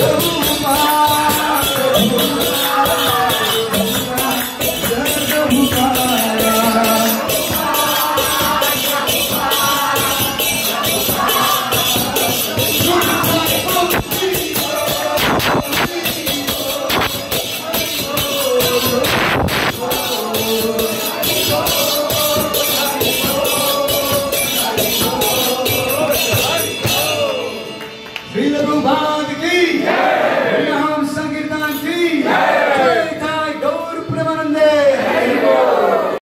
Thank you. श्रीलघु भारत की